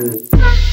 Evet.